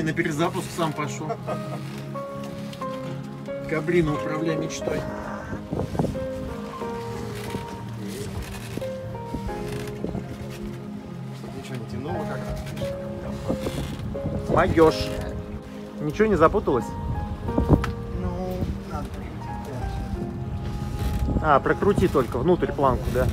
Давай, на перезапуск сам пошел. Каблина управляй мечтой. Ничего не тянуло как раз. Могешь. Ничего не запуталось? Ну, надо прикрутить. А, прокрути только внутрь планку, да.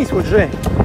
Ну, приснись хоть, Жень.